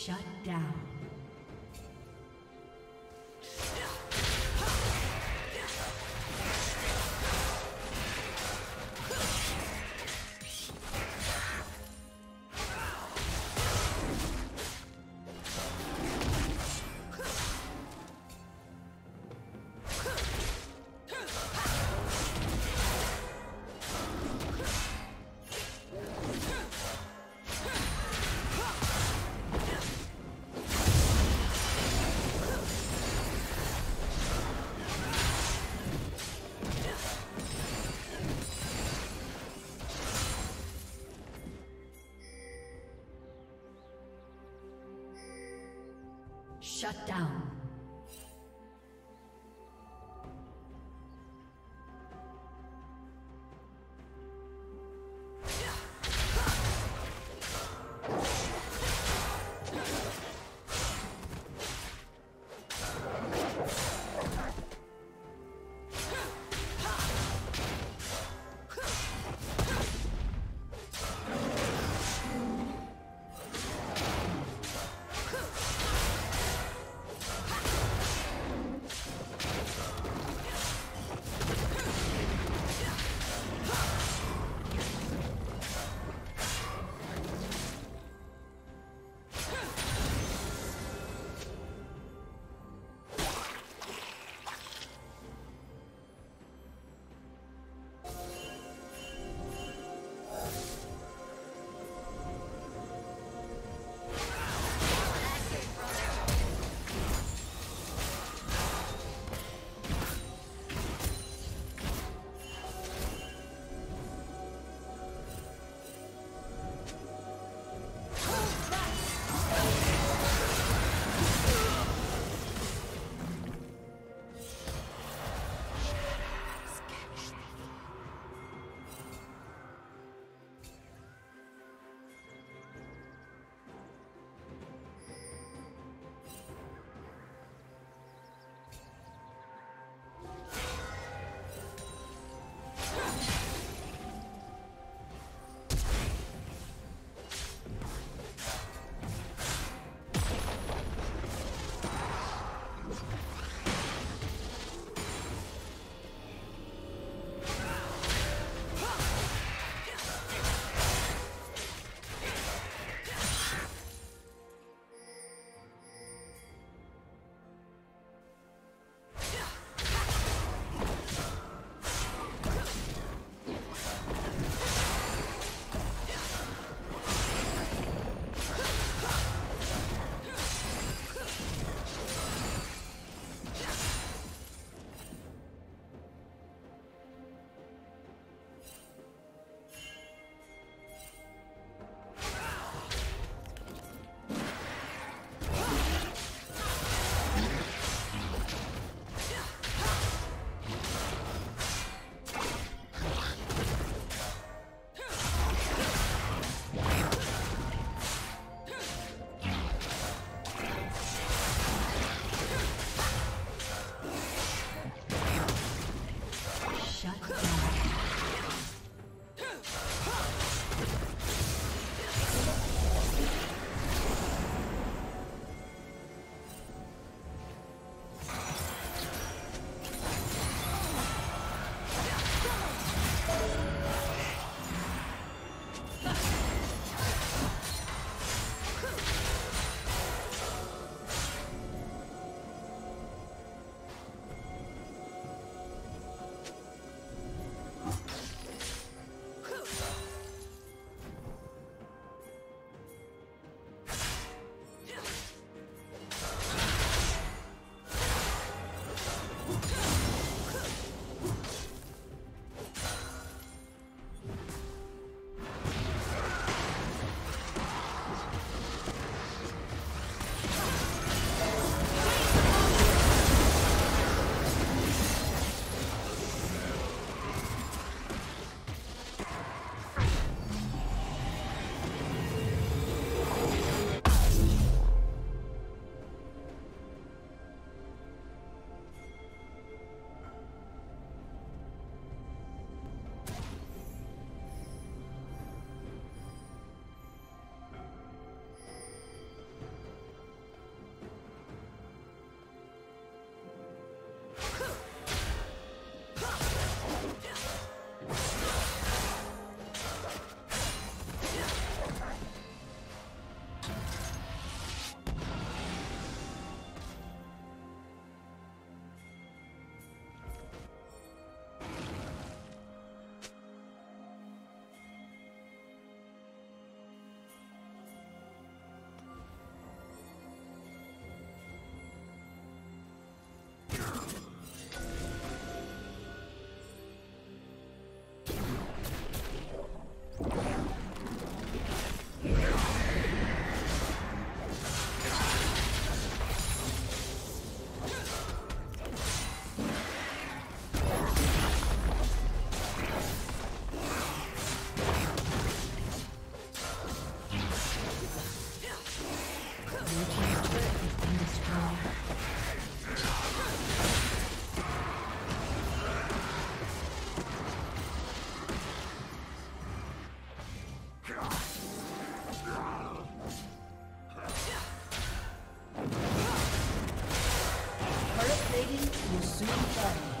Shut down. Shut down. Will soon fall.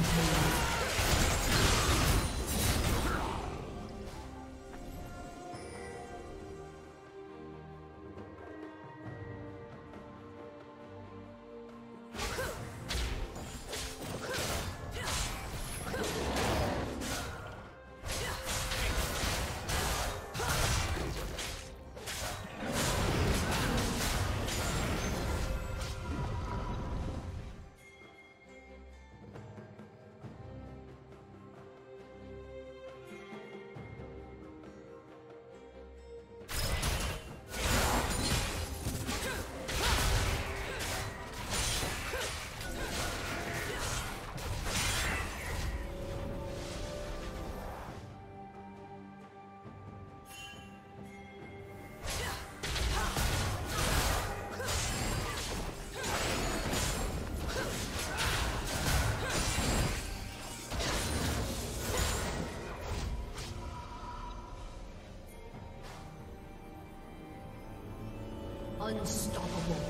Rampage. Unstoppable.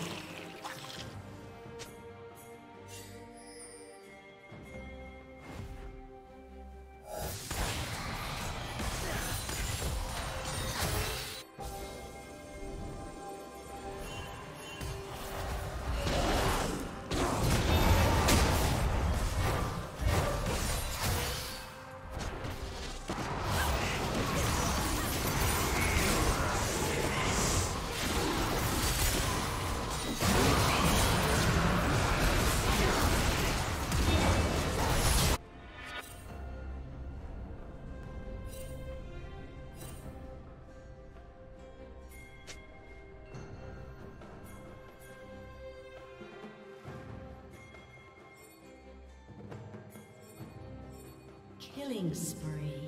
Killing spree.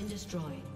Destroyed.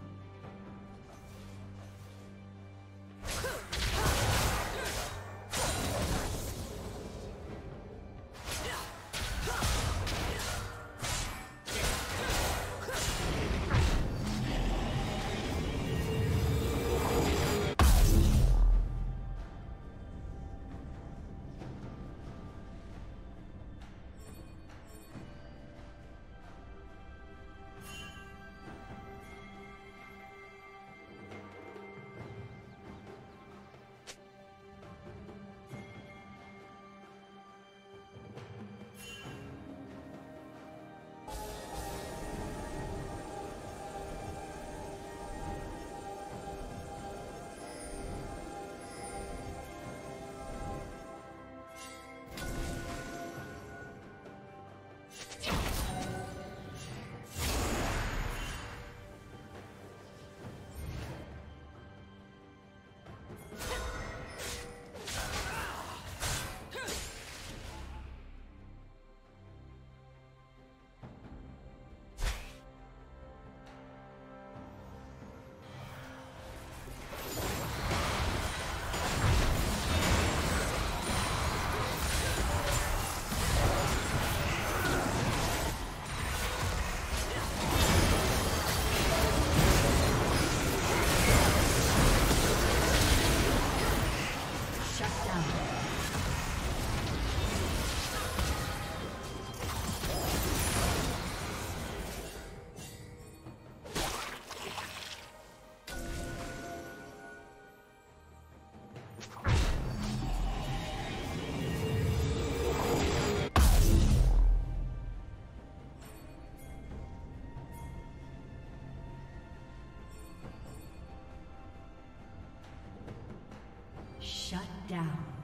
Down.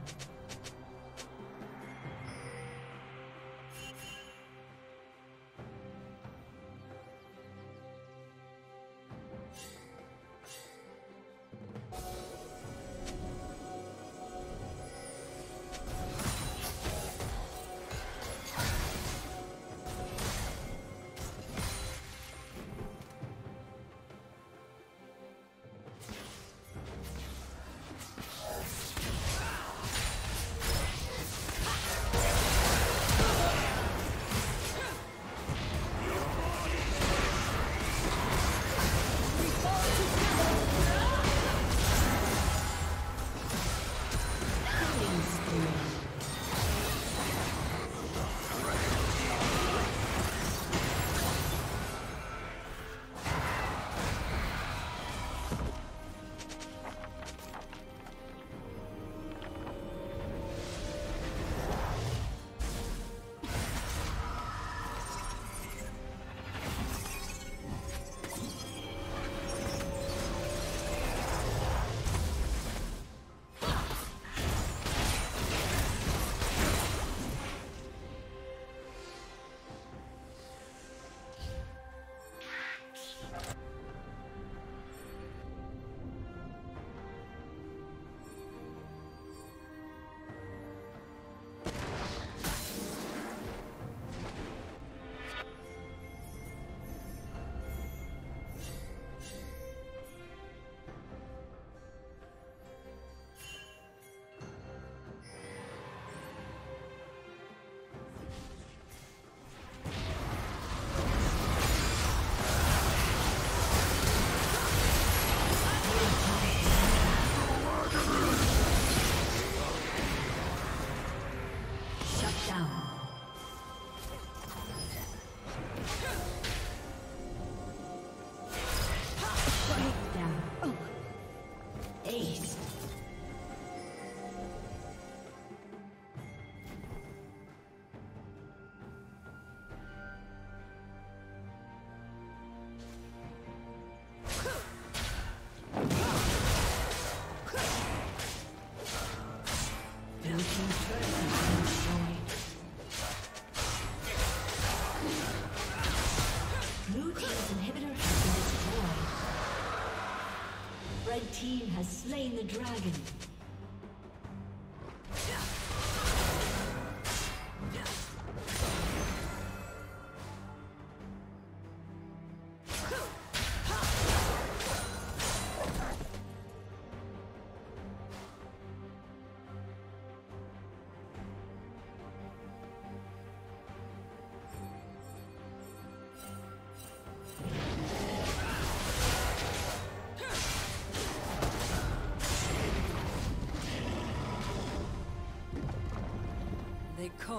slain the dragon.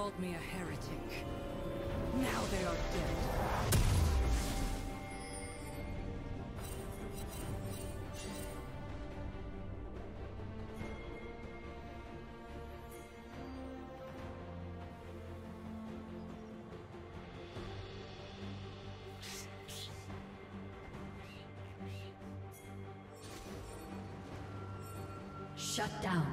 Called me a heretic. Now they are dead. Shut down.